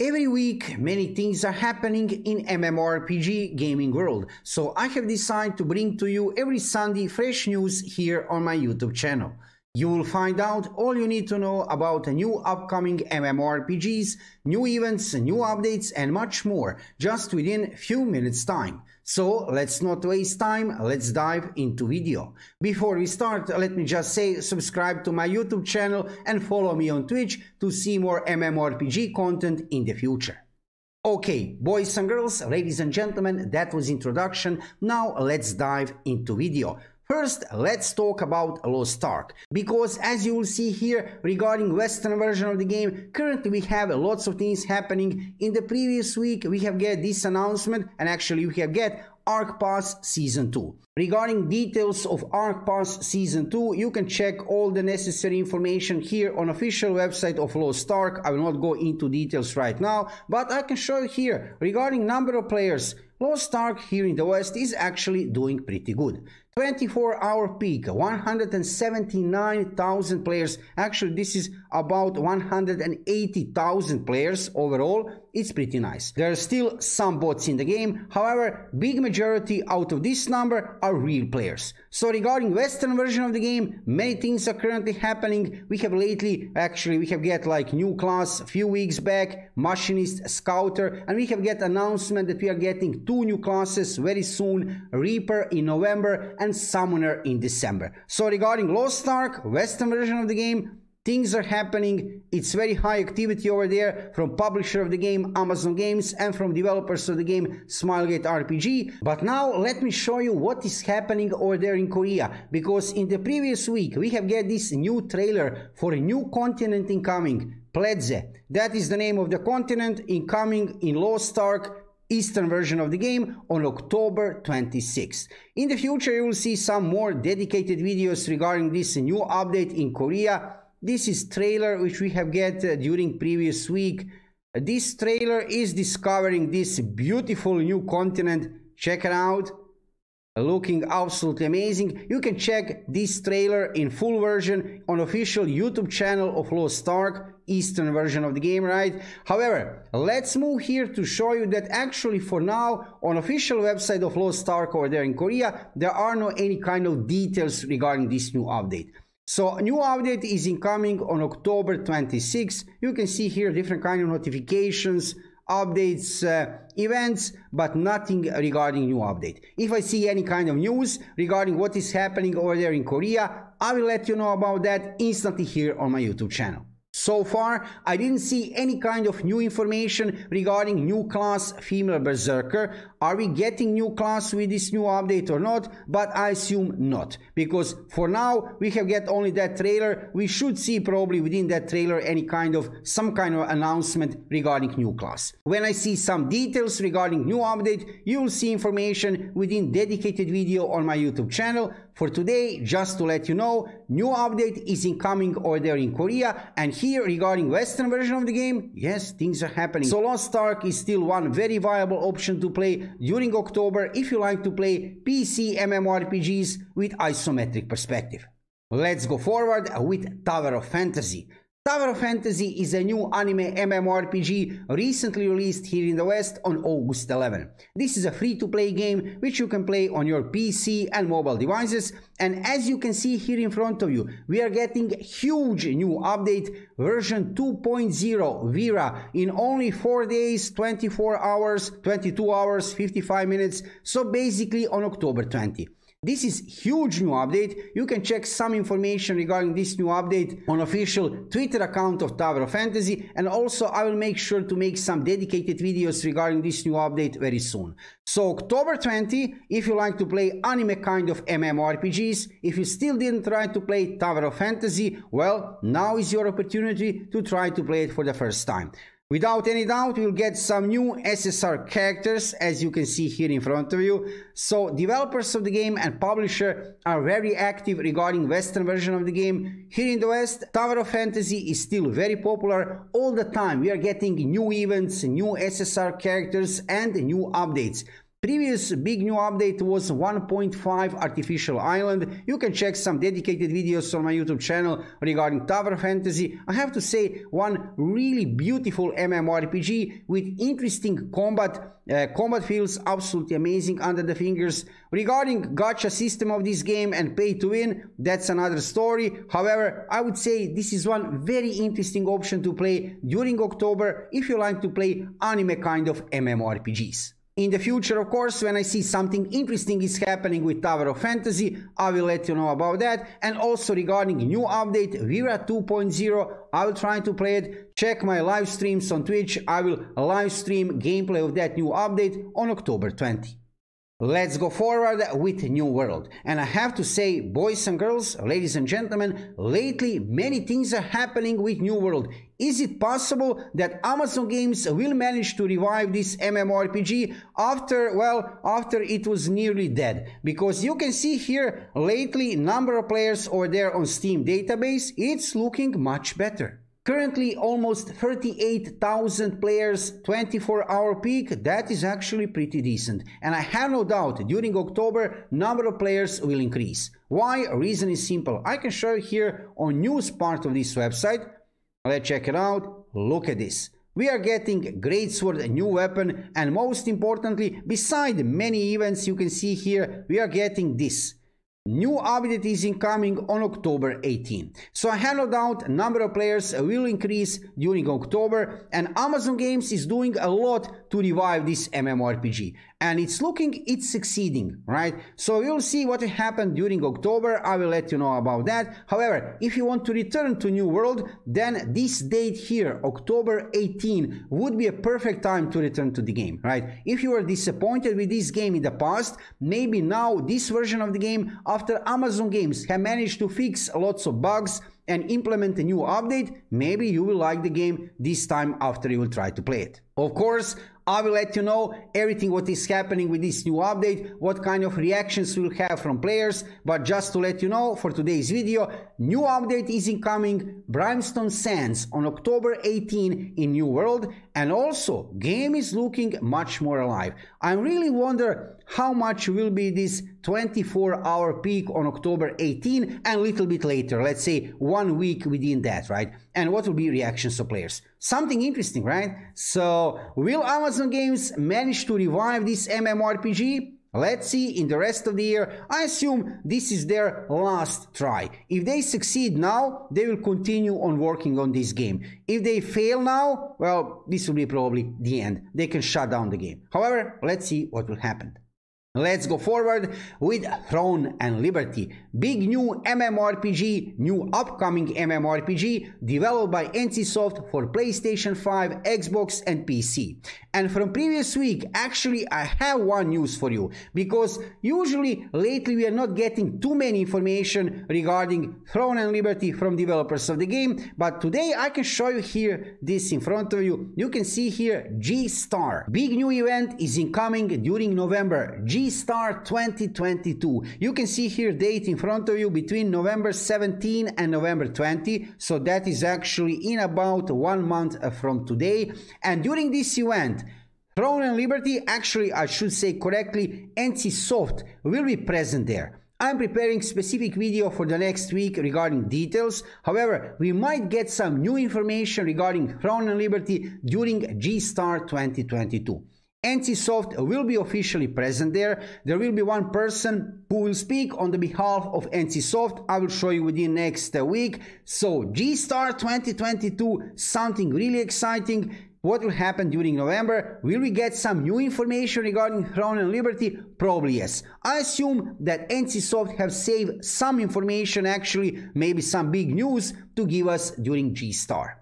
Every week, many things are happening in MMORPG gaming world, so I have decided to bring to you every Sunday fresh news here on my YouTube channel. You will find out all you need to know about new upcoming MMORPGs, new events, new updates and much more just within few minutes time. So let's not waste time, let's dive into video. Before we start, let me just say subscribe to my YouTube channel and follow me on Twitch to see more MMORPG content in the future. Okay, boys and girls, ladies and gentlemen, that was introduction. Now let's dive into video. First, let's talk about Lost Ark, because as you will see here regarding western version of the game, currently we have lots of things happening. In the previous week, we have get this announcement, and actually we have get Ark Pass Season 2. Regarding details of Ark Pass Season 2, you can check all the necessary information here on official website of Lost Ark. I will not go into details right now, but I can show you here regarding number of players. Lost Ark here in the West is actually doing pretty good. 24 hour peak 179,000 players. Actually this is about 180,000 players overall. It's pretty nice. There are still some bots in the game. However big majority out of this number are real players. So regarding western version of the game many things are currently happening. We have lately actually we have get like new class a few weeks back machinist scouter and we have get announcement that we are getting two new classes very soon reaper in november and Summoner in December. So regarding Lost Ark, western version of the game, things are happening. It's very high activity over there from publisher of the game, Amazon Games, and from developers of the game, Smilegate RPG. But now let me show you what is happening over there in Korea. Because in the previous week, we have get this new trailer for a new continent incoming, Pletze. That is the name of the continent incoming in Lost Ark Eastern version of the game on October 26. In the future, you will see some more dedicated videos regarding this new update in Korea. This is trailer which we have get uh, during previous week. This trailer is discovering this beautiful new continent. Check it out looking absolutely amazing. You can check this trailer in full version on official YouTube channel of Lost Ark, Eastern version of the game, right? However, let's move here to show you that actually for now, on official website of Lost Ark over there in Korea, there are no any kind of details regarding this new update. So new update is incoming on October 26. You can see here different kind of notifications, updates, uh, events, but nothing regarding new update. If I see any kind of news regarding what is happening over there in Korea, I will let you know about that instantly here on my YouTube channel. So far, I didn't see any kind of new information regarding new class female berserker. Are we getting new class with this new update or not? But I assume not. Because for now, we have get only that trailer. We should see probably within that trailer any kind of, some kind of announcement regarding new class. When I see some details regarding new update, you will see information within dedicated video on my YouTube channel. For today, just to let you know, new update is incoming over there in Korea and here regarding western version of the game, yes, things are happening. So Lost Ark is still one very viable option to play during October if you like to play PC MMORPGs with isometric perspective. Let's go forward with Tower of Fantasy. Tower of Fantasy is a new anime MMORPG recently released here in the West on August 11. This is a free-to-play game which you can play on your PC and mobile devices and as you can see here in front of you, we are getting huge new update version 2.0 Vera in only 4 days, 24 hours, 22 hours, 55 minutes, so basically on October 20. This is huge new update. You can check some information regarding this new update on official Twitter account of Tower of Fantasy and also I will make sure to make some dedicated videos regarding this new update very soon. So October 20, if you like to play anime kind of MMORPGs, if you still didn't try to play Tower of Fantasy, well, now is your opportunity to try to play it for the first time. Without any doubt, we'll get some new SSR characters, as you can see here in front of you. So, developers of the game and publisher are very active regarding western version of the game. Here in the West, Tower of Fantasy is still very popular. All the time, we are getting new events, new SSR characters, and new updates. Previous big new update was 1.5 Artificial Island. You can check some dedicated videos on my YouTube channel regarding Tower Fantasy. I have to say, one really beautiful MMORPG with interesting combat. Uh, combat feels absolutely amazing under the fingers. Regarding gacha system of this game and pay to win, that's another story. However, I would say this is one very interesting option to play during October if you like to play anime kind of MMORPGs. In the future, of course, when I see something interesting is happening with Tower of Fantasy, I will let you know about that. And also regarding new update, Vera 2.0, I will try to play it. Check my live streams on Twitch. I will live stream gameplay of that new update on October 20. Let's go forward with New World. And I have to say, boys and girls, ladies and gentlemen, lately many things are happening with New World. Is it possible that Amazon Games will manage to revive this MMORPG after, well, after it was nearly dead? Because you can see here, lately, number of players over there on Steam database, it's looking much better. Currently almost 38,000 players, 24 hour peak, that is actually pretty decent. And I have no doubt during October number of players will increase. Why? Reason is simple. I can show you here on news part of this website. Let's check it out. Look at this. We are getting Great Sword, a new weapon, and most importantly, beside many events you can see here, we are getting this. New update is incoming on October 18. So I have no doubt number of players will increase during October and Amazon Games is doing a lot to revive this MMORPG and it's looking it's succeeding right? So you'll see what happened during october. I will let you know about that. However if you want to return to new world then this date here october 18 would be a perfect time to return to the game right? If you were disappointed with this game in the past maybe now this version of the game after amazon games have managed to fix lots of bugs and implement a new update, maybe you will like the game this time after you will try to play it. Of course, I will let you know everything what is happening with this new update, what kind of reactions we'll have from players, but just to let you know for today's video, new update is incoming. Brimstone Sands on October 18 in New World and also game is looking much more alive. I really wonder how much will be this 24 hour peak on October 18 and a little bit later, let's say one week within that, right? And what will be reactions of players? Something interesting, right? So, will Amazon Games manage to revive this MMORPG? Let's see in the rest of the year. I assume this is their last try. If they succeed now, they will continue on working on this game. If they fail now, well, this will be probably the end. They can shut down the game. However, let's see what will happen. Let's go forward with Throne and Liberty, big new MMORPG, new upcoming MMORPG developed by NCSoft for PlayStation 5, Xbox and PC. And from previous week, actually I have one news for you because usually lately we are not getting too many information regarding Throne and Liberty from developers of the game, but today I can show you here this in front of you. You can see here G-Star. Big new event is incoming during November. G G-Star 2022. You can see here date in front of you between November 17 and November 20. So that is actually in about one month uh, from today. And during this event, Throne and Liberty, actually I should say correctly, NCSoft will be present there. I'm preparing specific video for the next week regarding details. However, we might get some new information regarding Throne and Liberty during G-Star 2022. NCSoft will be officially present there. There will be one person who will speak on the behalf of NCSoft. I will show you within next week. So G-Star 2022, something really exciting. What will happen during November? Will we get some new information regarding Throne and Liberty? Probably yes. I assume that NCSoft have saved some information, actually maybe some big news to give us during G-Star.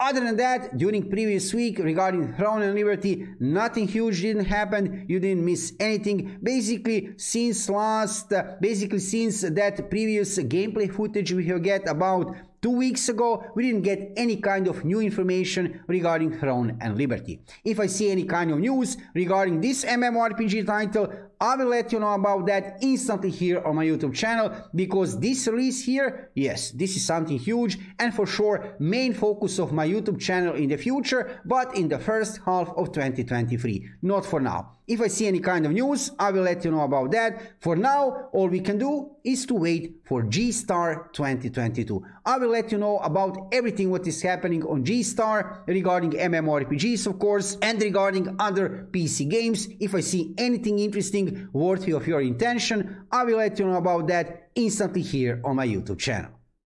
Other than that, during previous week regarding Throne and Liberty, nothing huge didn't happen. You didn't miss anything. Basically, since last, uh, basically since that previous gameplay footage we have get about Two weeks ago, we didn't get any kind of new information regarding Throne and Liberty. If I see any kind of news regarding this MMORPG title, I will let you know about that instantly here on my YouTube channel because this release here, yes, this is something huge and for sure main focus of my YouTube channel in the future, but in the first half of 2023, not for now. If I see any kind of news, I will let you know about that. For now, all we can do is to wait for G-Star 2022. I will let you know about everything what is happening on G-Star regarding MMORPGs, of course, and regarding other PC games. If I see anything interesting worthy of your intention, I will let you know about that instantly here on my YouTube channel.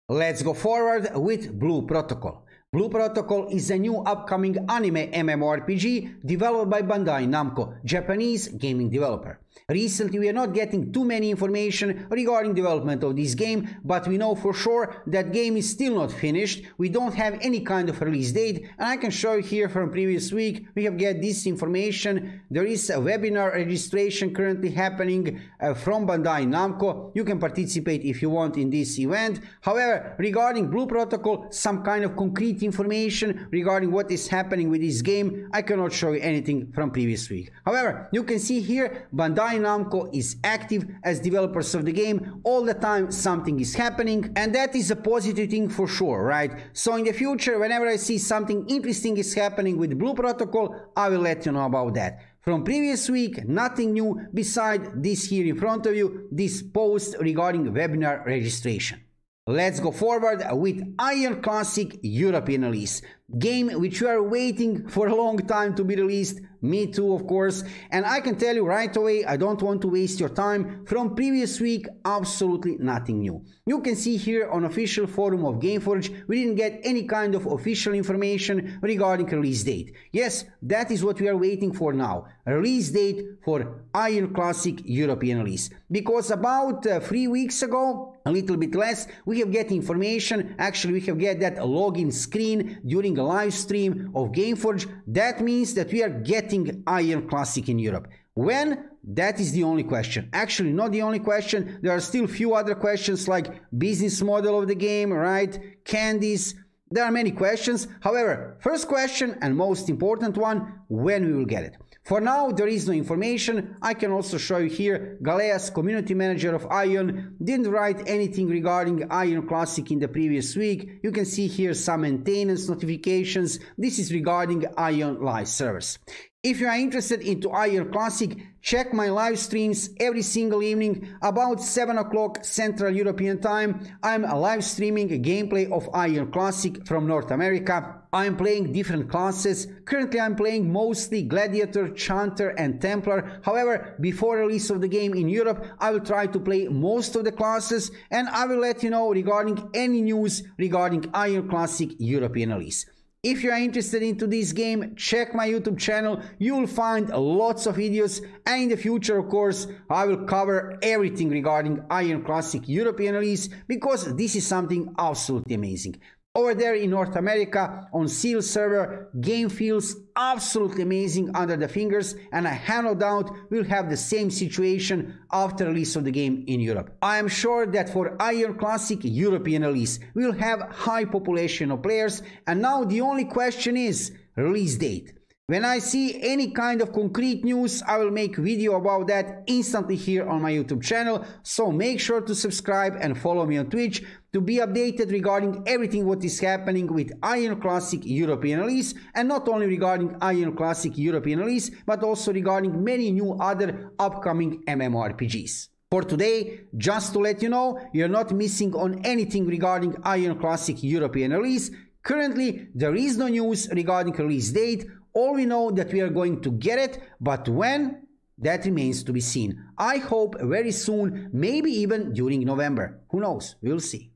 Let's go forward with Blue Protocol. Blue Protocol is a new upcoming anime MMORPG developed by Bandai Namco, Japanese gaming developer. Recently we are not getting too many information regarding development of this game, but we know for sure that game is still not finished, we don't have any kind of release date, and I can show you here from previous week, we have get this information, there is a webinar registration currently happening uh, from Bandai Namco, you can participate if you want in this event, however, regarding Blue Protocol, some kind of concrete information regarding what is happening with this game, I cannot show you anything from previous week. However, you can see here, Bandai Namco is active as developers of the game. All the time something is happening and that is a positive thing for sure, right? So in the future, whenever I see something interesting is happening with Blue Protocol, I will let you know about that. From previous week, nothing new beside this here in front of you, this post regarding webinar registration. Let's go forward with Aion Classic European release, game which you are waiting for a long time to be released me too, of course. And I can tell you right away, I don't want to waste your time. From previous week, absolutely nothing new. You can see here on official forum of Gameforge, we didn't get any kind of official information regarding release date. Yes, that is what we are waiting for now. Release date for Aion Classic European release. Because about uh, three weeks ago, a little bit less, we have get information. Actually, we have get that login screen during live stream of Gameforge. That means that we are getting Aion Classic in Europe. When? That is the only question. Actually, not the only question. There are still few other questions like business model of the game, right? Candies. There are many questions. However, first question and most important one, when we will get it. For now, there is no information. I can also show you here, Galeas, community manager of Aion, didn't write anything regarding Aion Classic in the previous week. You can see here some maintenance notifications. This is regarding Aion live service. If you are interested into Aion Classic, check my live streams every single evening about 7 o'clock Central European Time. I'm live streaming a gameplay of Aion Classic from North America. I'm playing different classes. Currently I'm playing mostly Gladiator, Chanter and Templar. However, before the release of the game in Europe, I will try to play most of the classes and I will let you know regarding any news regarding Aion Classic European release. If you are interested into this game, check my YouTube channel. You will find lots of videos and in the future, of course, I will cover everything regarding Aion Classic European release because this is something absolutely amazing. Over there in North America on Seal server, game feels absolutely amazing under the fingers and I have no doubt we'll have the same situation after release of the game in Europe. I am sure that for Aion Classic European release, we'll have high population of players and now the only question is release date. When I see any kind of concrete news, I will make video about that instantly here on my YouTube channel. So make sure to subscribe and follow me on Twitch to be updated regarding everything what is happening with Aion Classic European release and not only regarding Aion Classic European release but also regarding many new other upcoming MMORPGs. For today, just to let you know, you're not missing on anything regarding Aion Classic European release. Currently, there is no news regarding release date all we know that we are going to get it, but when? That remains to be seen. I hope very soon, maybe even during November. Who knows? We'll see.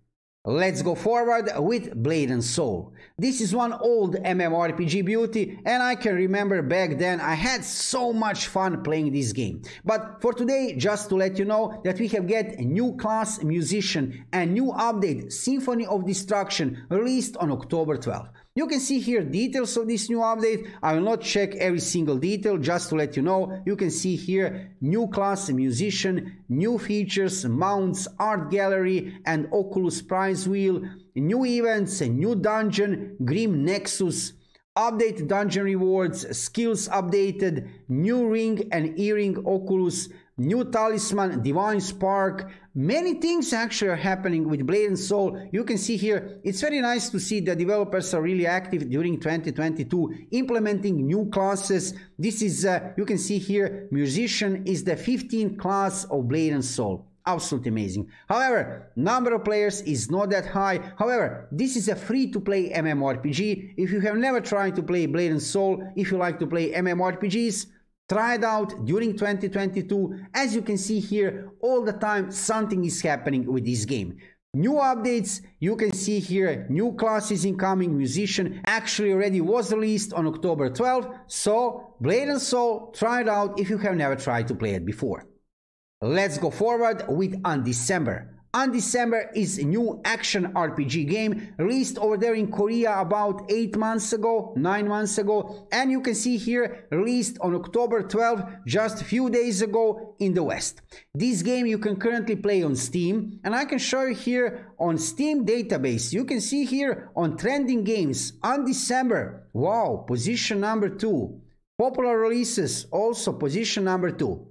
Let's go forward with Blade and Soul. This is one old MMORPG beauty and I can remember back then I had so much fun playing this game. But for today, just to let you know that we have get a new class musician and new update Symphony of Destruction released on October 12. You can see here details of this new update. I will not check every single detail just to let you know. You can see here new class musician, new features, mounts, art gallery and Oculus prize wheel, new events, a new dungeon, Grim Nexus, update dungeon rewards, skills updated, new ring and earring Oculus, new talisman, divine spark. Many things actually are happening with Blade and Soul. You can see here, it's very nice to see the developers are really active during 2022, implementing new classes. This is, uh, you can see here, musician is the 15th class of Blade and Soul absolutely amazing. However, number of players is not that high. However, this is a free-to-play MMORPG. If you have never tried to play Blade and Soul, if you like to play MMORPGs, Try it out during 2022. As you can see here, all the time something is happening with this game. New updates, you can see here, new classes incoming, musician actually already was released on October 12th, so Blade and Soul, try it out if you have never tried to play it before. Let's go forward with Undecember. Undecember is a new action RPG game released over there in Korea about 8 months ago, 9 months ago and you can see here released on October 12 just a few days ago in the West. This game you can currently play on Steam and I can show you here on Steam database. You can see here on trending games Undecember. Wow, position number 2. Popular releases also position number 2.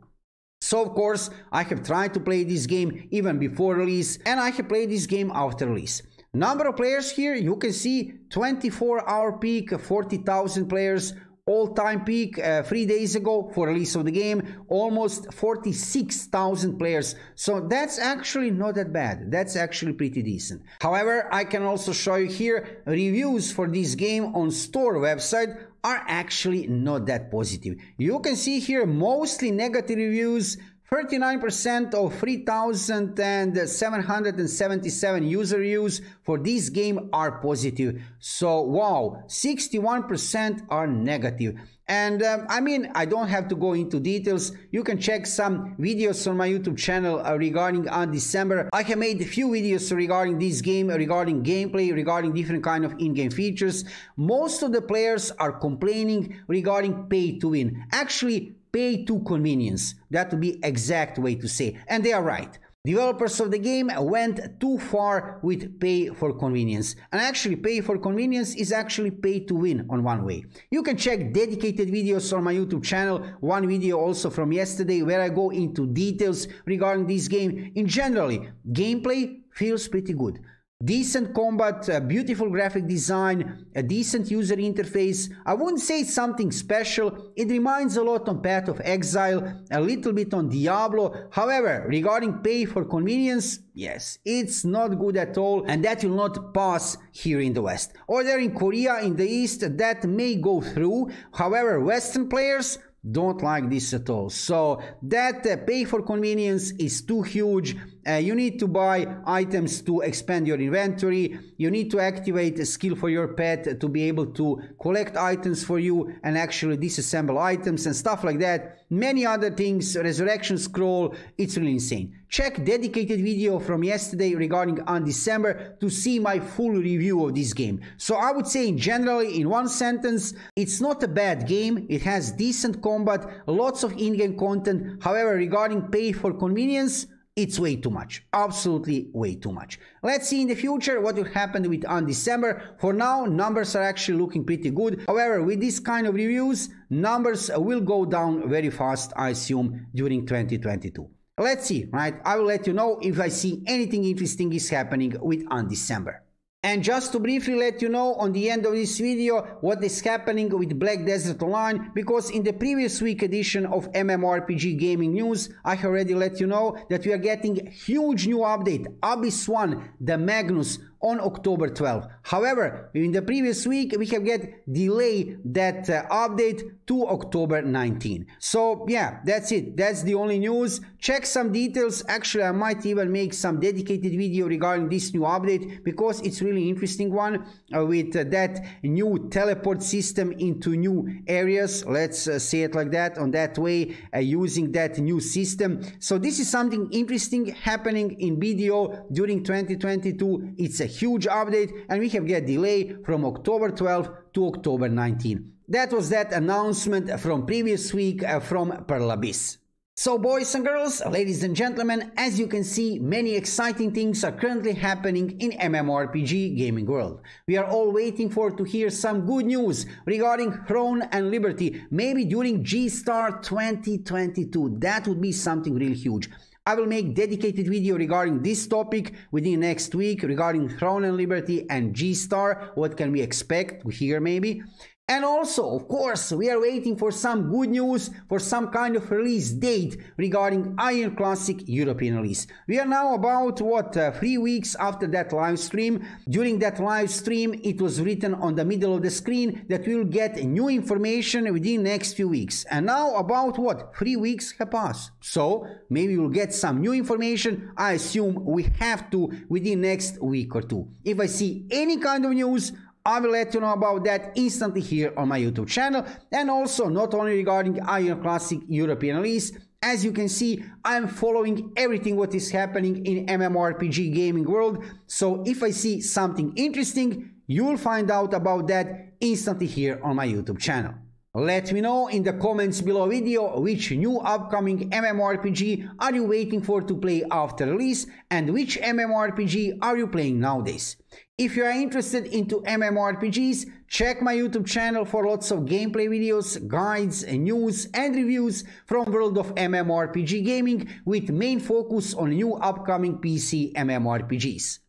So of course, I have tried to play this game even before release and I have played this game after release. Number of players here, you can see 24 hour peak, 40,000 players, all-time peak uh, three days ago for release of the game almost 46,000 players. So that's actually not that bad. That's actually pretty decent. However I can also show you here reviews for this game on store website are actually not that positive. You can see here mostly negative reviews 39% of 3,777 user reviews for this game are positive. So wow, 61% are negative. And um, I mean, I don't have to go into details. You can check some videos on my YouTube channel uh, regarding Undecember. I have made a few videos regarding this game, regarding gameplay, regarding different kind of in-game features. Most of the players are complaining regarding pay to win. Actually, pay to convenience. That would be exact way to say. And they are right. Developers of the game went too far with pay for convenience. And actually pay for convenience is actually pay to win on one way. You can check dedicated videos on my YouTube channel, one video also from yesterday where I go into details regarding this game. In generally, gameplay feels pretty good decent combat, a beautiful graphic design, a decent user interface. I wouldn't say it's something special. It reminds a lot on Path of Exile, a little bit on Diablo. However, regarding pay for convenience, yes, it's not good at all and that will not pass here in the West. Or there in Korea in the East, that may go through. However, Western players don't like this at all so that uh, pay for convenience is too huge uh, you need to buy items to expand your inventory. You need to activate a skill for your pet to be able to collect items for you and actually disassemble items and stuff like that. Many other things resurrection scroll it's really insane. Check dedicated video from yesterday regarding Undecember to see my full review of this game. So i would say in generally in one sentence it's not a bad game. It has decent combat lots of in-game content. However regarding pay for convenience it's way too much. Absolutely way too much. Let's see in the future what will happen with Undecember. For now, numbers are actually looking pretty good. However, with this kind of reviews, numbers will go down very fast, I assume, during 2022. Let's see, right? I will let you know if I see anything interesting is happening with Undecember. And just to briefly let you know on the end of this video what is happening with Black Desert Online because in the previous week edition of MMORPG Gaming News I already let you know that we are getting huge new update. Abyss 1 the Magnus on October 12. However, in the previous week, we have get delay that uh, update to October 19. So yeah, that's it. That's the only news. Check some details. Actually, I might even make some dedicated video regarding this new update because it's really interesting one uh, with uh, that new teleport system into new areas. Let's uh, say it like that on that way uh, using that new system. So this is something interesting happening in BDO during 2022. It's a a huge update and we have get delay from October 12 to October 19. That was that announcement from previous week uh, from Pearl Abyss. So boys and girls, ladies and gentlemen, as you can see, many exciting things are currently happening in MMORPG gaming world. We are all waiting for to hear some good news regarding Throne and Liberty, maybe during G-Star 2022. That would be something really huge. I will make dedicated video regarding this topic within next week regarding Throne and Liberty and G-Star. What can we expect hear maybe? And also, of course, we are waiting for some good news for some kind of release date regarding Aion Classic European release. We are now about, what, uh, three weeks after that live stream. During that live stream, it was written on the middle of the screen that we will get new information within next few weeks. And now about, what, three weeks have passed. So, maybe we'll get some new information. I assume we have to within next week or two. If I see any kind of news, I will let you know about that instantly here on my YouTube channel and also not only regarding Aion Classic European release, as you can see, I'm following everything what is happening in MMORPG gaming world. So if I see something interesting, you will find out about that instantly here on my YouTube channel. Let me know in the comments below video which new upcoming MMORPG are you waiting for to play after release and which MMORPG are you playing nowadays. If you are interested into MMORPGs, check my YouTube channel for lots of gameplay videos, guides, news and reviews from world of MMORPG gaming with main focus on new upcoming PC MMORPGs.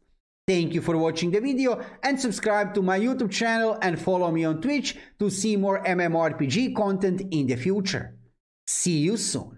Thank you for watching the video and subscribe to my YouTube channel and follow me on Twitch to see more MMORPG content in the future. See you soon.